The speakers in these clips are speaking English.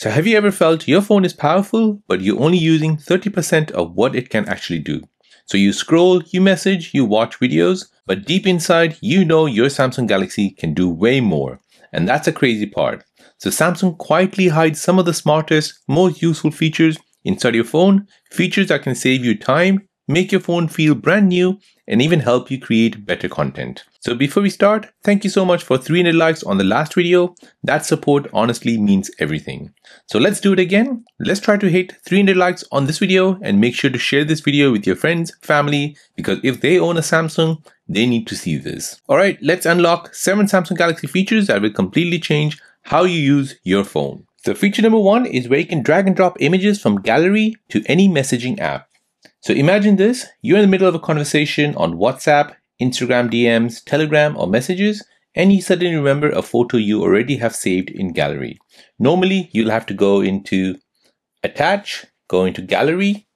So have you ever felt your phone is powerful, but you're only using 30% of what it can actually do? So you scroll, you message, you watch videos, but deep inside, you know your Samsung Galaxy can do way more. And that's a crazy part. So Samsung quietly hides some of the smartest, most useful features inside your phone, features that can save you time, make your phone feel brand new, and even help you create better content. So before we start, thank you so much for 300 likes on the last video. That support honestly means everything. So let's do it again. Let's try to hit 300 likes on this video and make sure to share this video with your friends, family, because if they own a Samsung, they need to see this. All right, let's unlock seven Samsung Galaxy features that will completely change how you use your phone. So feature number one is where you can drag and drop images from gallery to any messaging app. So imagine this, you're in the middle of a conversation on WhatsApp, Instagram DMs, Telegram or messages, and you suddenly remember a photo you already have saved in gallery. Normally, you'll have to go into attach, go into gallery,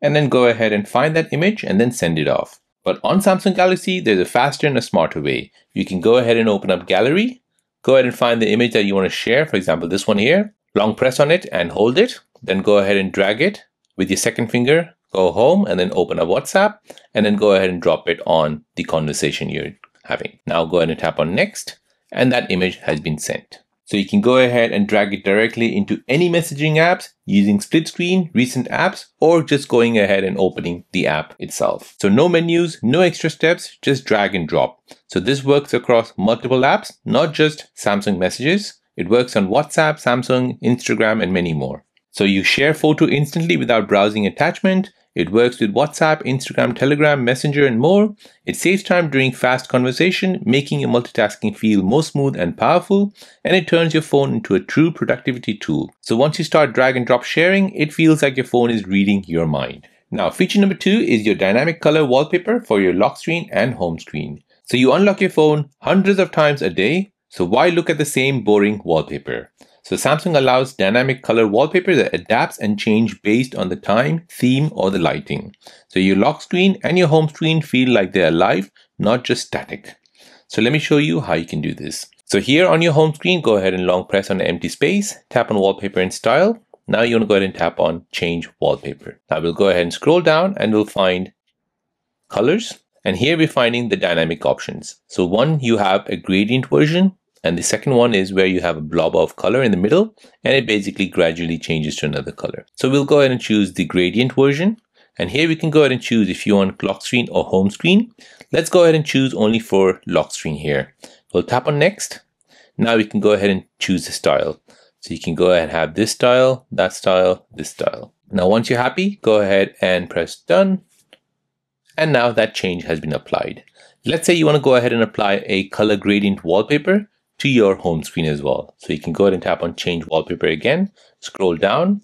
and then go ahead and find that image and then send it off. But on Samsung Galaxy, there's a faster and a smarter way. You can go ahead and open up gallery, go ahead and find the image that you want to share. For example, this one here, long press on it and hold it. Then go ahead and drag it with your second finger go home and then open up WhatsApp and then go ahead and drop it on the conversation you're having. Now go ahead and tap on next and that image has been sent. So you can go ahead and drag it directly into any messaging apps using split screen, recent apps, or just going ahead and opening the app itself. So no menus, no extra steps, just drag and drop. So this works across multiple apps, not just Samsung messages. It works on WhatsApp, Samsung, Instagram, and many more. So you share photo instantly without browsing attachment. It works with WhatsApp, Instagram, Telegram, Messenger, and more. It saves time during fast conversation, making your multitasking feel more smooth and powerful, and it turns your phone into a true productivity tool. So once you start drag and drop sharing, it feels like your phone is reading your mind. Now, feature number two is your dynamic color wallpaper for your lock screen and home screen. So you unlock your phone hundreds of times a day, so why look at the same boring wallpaper? So Samsung allows dynamic color wallpaper that adapts and change based on the time, theme, or the lighting. So your lock screen and your home screen feel like they're alive, not just static. So let me show you how you can do this. So here on your home screen, go ahead and long press on empty space, tap on wallpaper and style. Now you want to go ahead and tap on change wallpaper. Now we'll go ahead and scroll down and we'll find colors. And here we're finding the dynamic options. So one, you have a gradient version and the second one is where you have a blob of color in the middle and it basically gradually changes to another color. So we'll go ahead and choose the gradient version. And here we can go ahead and choose if you want lock screen or home screen. Let's go ahead and choose only for lock screen here. We'll tap on next. Now we can go ahead and choose the style. So you can go ahead and have this style, that style, this style. Now once you're happy, go ahead and press done. And now that change has been applied. Let's say you want to go ahead and apply a color gradient wallpaper to your home screen as well. So you can go ahead and tap on change wallpaper again, scroll down,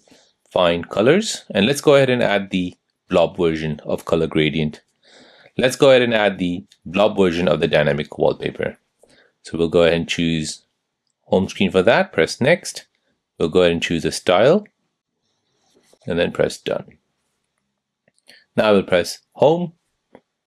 find colors, and let's go ahead and add the blob version of color gradient. Let's go ahead and add the blob version of the dynamic wallpaper. So we'll go ahead and choose home screen for that, press next. We'll go ahead and choose a style and then press done. Now we'll press home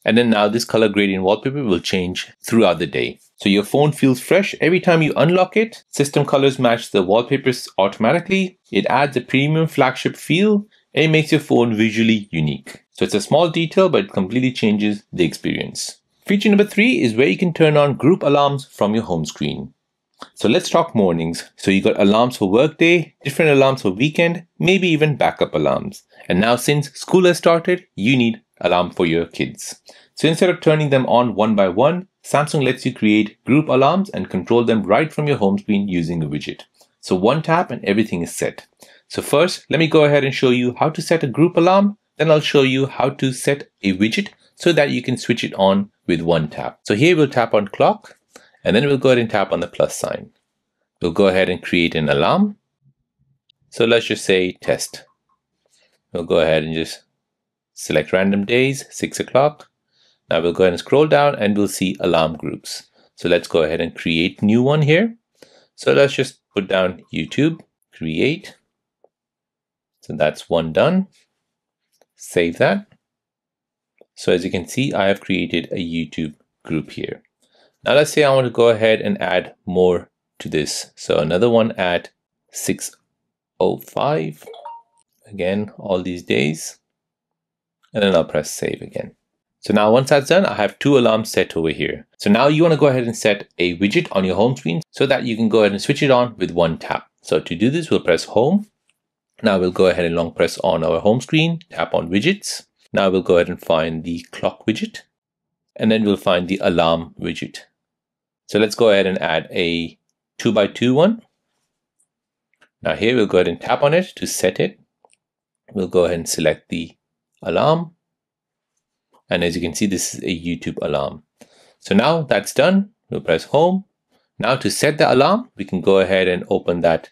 and then now this color gradient wallpaper will change throughout the day. So your phone feels fresh every time you unlock it. System colors match the wallpapers automatically. It adds a premium flagship feel and it makes your phone visually unique. So it's a small detail, but it completely changes the experience. Feature number three is where you can turn on group alarms from your home screen. So let's talk mornings. So you got alarms for workday, different alarms for weekend, maybe even backup alarms. And now since school has started, you need alarm for your kids. So instead of turning them on one by one, Samsung lets you create group alarms and control them right from your home screen using a widget. So one tap and everything is set. So first, let me go ahead and show you how to set a group alarm. Then I'll show you how to set a widget so that you can switch it on with one tap. So here we'll tap on clock and then we'll go ahead and tap on the plus sign. We'll go ahead and create an alarm. So let's just say test. We'll go ahead and just select random days, six o'clock. Now we'll go ahead and scroll down and we'll see alarm groups. So let's go ahead and create new one here. So let's just put down YouTube, create. So that's one done. Save that. So as you can see, I have created a YouTube group here. Now let's say I want to go ahead and add more to this. So another one at 6 05 again all these days and then I'll press save again. So now once that's done, I have two alarms set over here. So now you want to go ahead and set a widget on your home screen so that you can go ahead and switch it on with one tap. So to do this, we'll press home. Now we'll go ahead and long press on our home screen, tap on widgets. Now we'll go ahead and find the clock widget and then we'll find the alarm widget. So let's go ahead and add a two by two one. Now here we'll go ahead and tap on it to set it. We'll go ahead and select the alarm and as you can see, this is a YouTube alarm. So now that's done, we'll press home. Now to set the alarm, we can go ahead and open that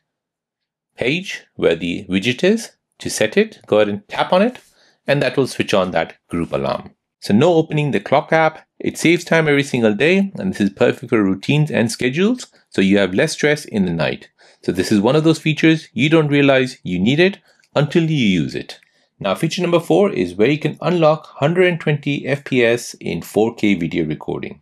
page where the widget is. To set it, go ahead and tap on it, and that will switch on that group alarm. So no opening the clock app. It saves time every single day, and this is perfect for routines and schedules, so you have less stress in the night. So this is one of those features you don't realize you need it until you use it. Now feature number four is where you can unlock 120 FPS in 4K video recording.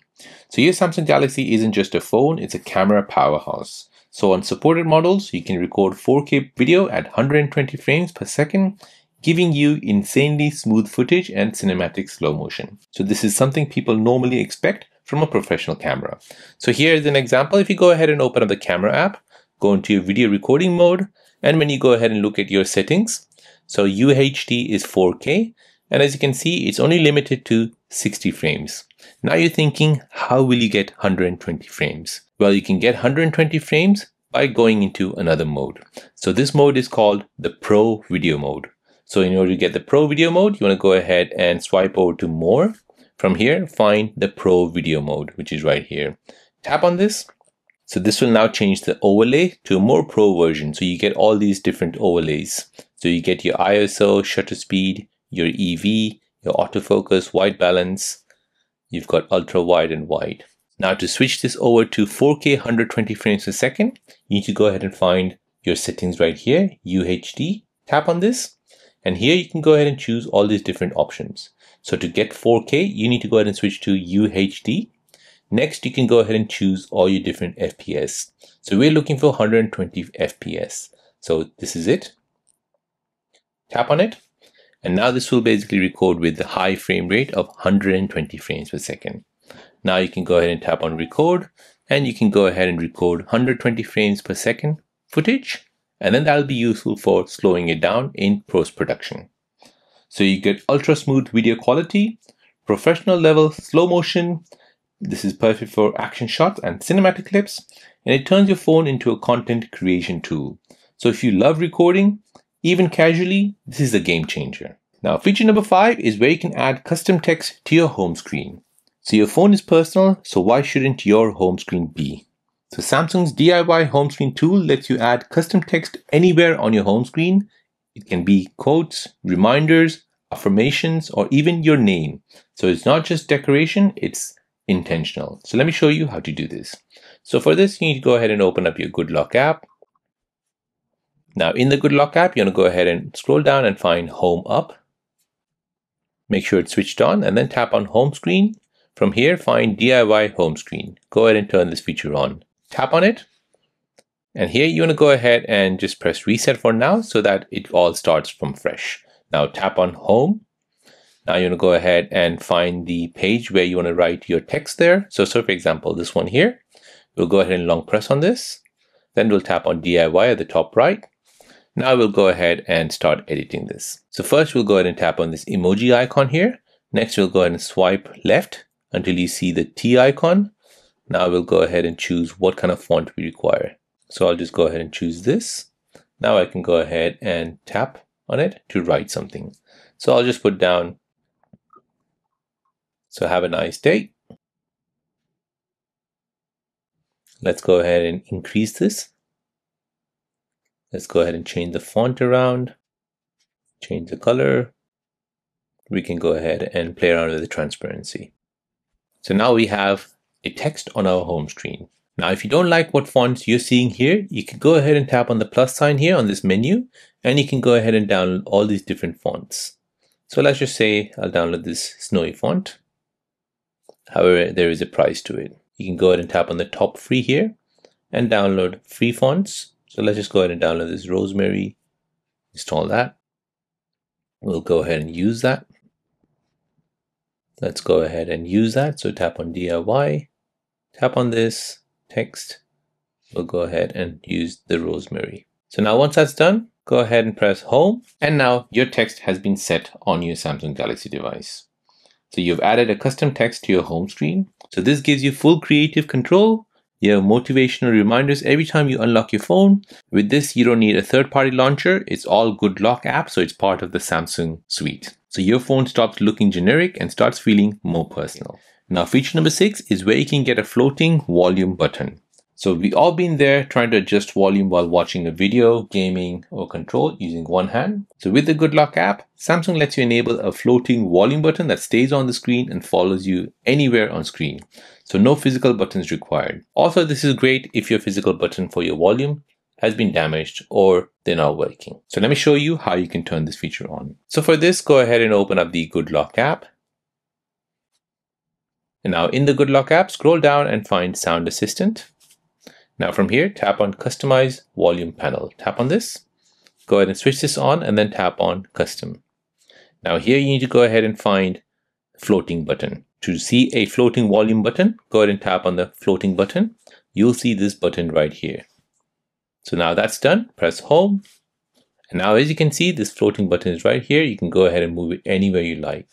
So your Samsung Galaxy isn't just a phone, it's a camera powerhouse. So on supported models, you can record 4K video at 120 frames per second, giving you insanely smooth footage and cinematic slow motion. So this is something people normally expect from a professional camera. So here is an example. If you go ahead and open up the camera app, go into your video recording mode, and when you go ahead and look at your settings, so UHD is 4K and as you can see, it's only limited to 60 frames. Now you're thinking, how will you get 120 frames? Well, you can get 120 frames by going into another mode. So this mode is called the Pro Video Mode. So in order to get the Pro Video Mode, you want to go ahead and swipe over to More. From here, find the Pro Video Mode, which is right here. Tap on this. So this will now change the overlay to a more pro version. So you get all these different overlays. So you get your ISO, shutter speed, your EV, your autofocus, white balance. You've got ultra wide and wide. Now to switch this over to 4K 120 frames per second, you need to go ahead and find your settings right here, UHD. Tap on this and here you can go ahead and choose all these different options. So to get 4K, you need to go ahead and switch to UHD. Next, you can go ahead and choose all your different FPS. So we're looking for 120 FPS. So this is it tap on it and now this will basically record with the high frame rate of 120 frames per second. Now you can go ahead and tap on record and you can go ahead and record 120 frames per second footage and then that'll be useful for slowing it down in post-production. So you get ultra smooth video quality, professional level slow motion. This is perfect for action shots and cinematic clips and it turns your phone into a content creation tool. So if you love recording, even casually, this is a game changer. Now, feature number five is where you can add custom text to your home screen. So your phone is personal, so why shouldn't your home screen be? So Samsung's DIY home screen tool lets you add custom text anywhere on your home screen. It can be quotes, reminders, affirmations, or even your name. So it's not just decoration, it's intentional. So let me show you how to do this. So for this, you need to go ahead and open up your GoodLock app. Now in the GoodLock app, you're gonna go ahead and scroll down and find Home Up. Make sure it's switched on and then tap on Home Screen. From here, find DIY Home Screen. Go ahead and turn this feature on. Tap on it. And here you wanna go ahead and just press reset for now so that it all starts from fresh. Now tap on Home. Now you wanna go ahead and find the page where you wanna write your text there. So, so for example, this one here, we'll go ahead and long press on this. Then we'll tap on DIY at the top right. Now we'll go ahead and start editing this. So first we'll go ahead and tap on this emoji icon here. Next we'll go ahead and swipe left until you see the T icon. Now we'll go ahead and choose what kind of font we require. So I'll just go ahead and choose this. Now I can go ahead and tap on it to write something. So I'll just put down, so have a nice day. Let's go ahead and increase this. Let's go ahead and change the font around, change the color. We can go ahead and play around with the transparency. So now we have a text on our home screen. Now, if you don't like what fonts you're seeing here, you can go ahead and tap on the plus sign here on this menu, and you can go ahead and download all these different fonts. So let's just say I'll download this snowy font. However, there is a price to it. You can go ahead and tap on the top free here and download free fonts So let's just go ahead and download this Rosemary, install that. We'll go ahead and use that. Let's go ahead and use that. So tap on DIY, tap on this text. We'll go ahead and use the Rosemary. So now once that's done, go ahead and press home. And now your text has been set on your Samsung Galaxy device. So you've added a custom text to your home screen. So this gives you full creative control. You have motivational reminders every time you unlock your phone. With this, you don't need a third party launcher. It's all Good Lock app, so it's part of the Samsung suite. So your phone stops looking generic and starts feeling more personal. Now, feature number six is where you can get a floating volume button. So we've all been there trying to adjust volume while watching a video, gaming, or control using one hand. So with the Good Lock app, Samsung lets you enable a floating volume button that stays on the screen and follows you anywhere on screen. So no physical buttons required. Also, this is great if your physical button for your volume has been damaged or they're not working. So let me show you how you can turn this feature on. So for this, go ahead and open up the Good Lock app. And now in the Good Lock app, scroll down and find Sound Assistant. Now from here, tap on Customize Volume Panel. Tap on this, go ahead and switch this on and then tap on Custom. Now here you need to go ahead and find floating button. To see a floating volume button, go ahead and tap on the floating button. You'll see this button right here. So now that's done, press home. And now as you can see, this floating button is right here. You can go ahead and move it anywhere you like.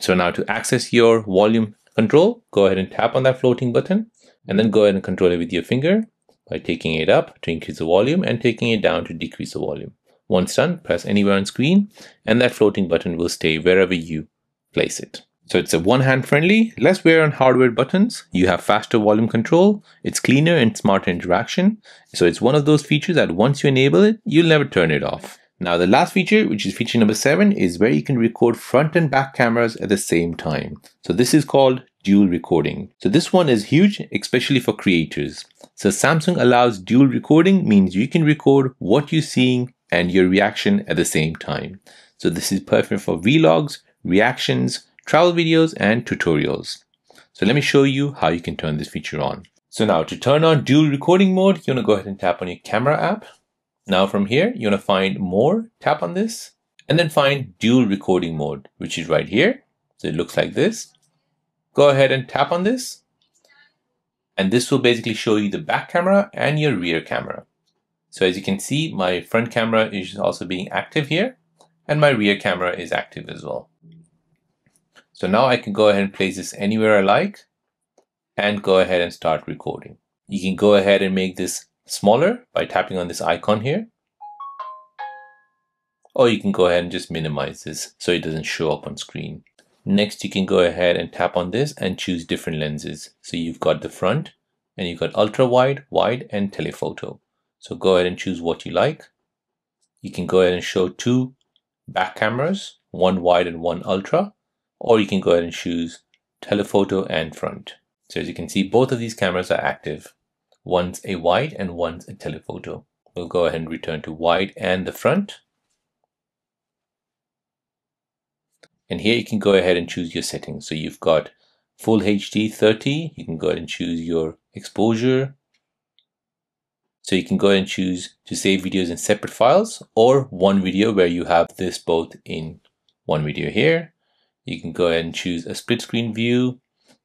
So now to access your volume control, go ahead and tap on that floating button and then go ahead and control it with your finger by taking it up to increase the volume and taking it down to decrease the volume. Once done, press anywhere on screen and that floating button will stay wherever you place it. So it's a one-hand friendly, less wear on hardware buttons. You have faster volume control. It's cleaner and smarter interaction. So it's one of those features that once you enable it, you'll never turn it off. Now the last feature, which is feature number seven, is where you can record front and back cameras at the same time. So this is called dual recording. So this one is huge, especially for creators. So Samsung allows dual recording means you can record what you're seeing and your reaction at the same time. So this is perfect for vlogs, reactions, travel videos, and tutorials. So let me show you how you can turn this feature on. So now to turn on dual recording mode, you want to go ahead and tap on your camera app. Now from here, you want to find more, tap on this, and then find dual recording mode, which is right here. So it looks like this go ahead and tap on this. And this will basically show you the back camera and your rear camera. So as you can see, my front camera is also being active here and my rear camera is active as well. So now I can go ahead and place this anywhere I like and go ahead and start recording. You can go ahead and make this smaller by tapping on this icon here. Or you can go ahead and just minimize this so it doesn't show up on screen. Next, you can go ahead and tap on this and choose different lenses. So you've got the front and you've got ultra wide, wide and telephoto. So go ahead and choose what you like. You can go ahead and show two back cameras, one wide and one ultra, or you can go ahead and choose telephoto and front. So as you can see, both of these cameras are active. One's a wide and one's a telephoto. We'll go ahead and return to wide and the front. And here you can go ahead and choose your settings. So you've got full HD 30. You can go ahead and choose your exposure. So you can go ahead and choose to save videos in separate files or one video where you have this both in one video here. You can go ahead and choose a split screen view,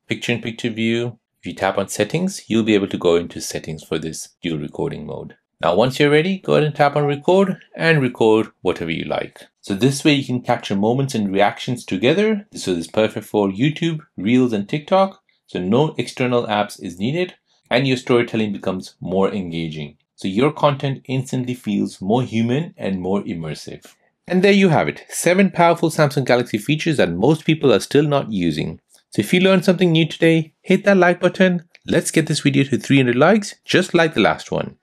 picture in picture view. If you tap on settings, you'll be able to go into settings for this dual recording mode. Now, once you're ready, go ahead and tap on record and record whatever you like. So this way you can capture moments and reactions together. This is perfect for YouTube, Reels, and TikTok. So no external apps is needed and your storytelling becomes more engaging. So your content instantly feels more human and more immersive. And there you have it, seven powerful Samsung Galaxy features that most people are still not using. So if you learned something new today, hit that like button. Let's get this video to 300 likes, just like the last one.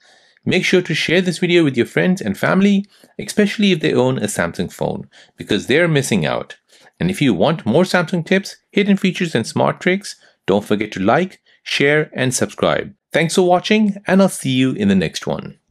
Make sure to share this video with your friends and family, especially if they own a Samsung phone, because they're missing out. And if you want more Samsung tips, hidden features, and smart tricks, don't forget to like, share, and subscribe. Thanks for watching, and I'll see you in the next one.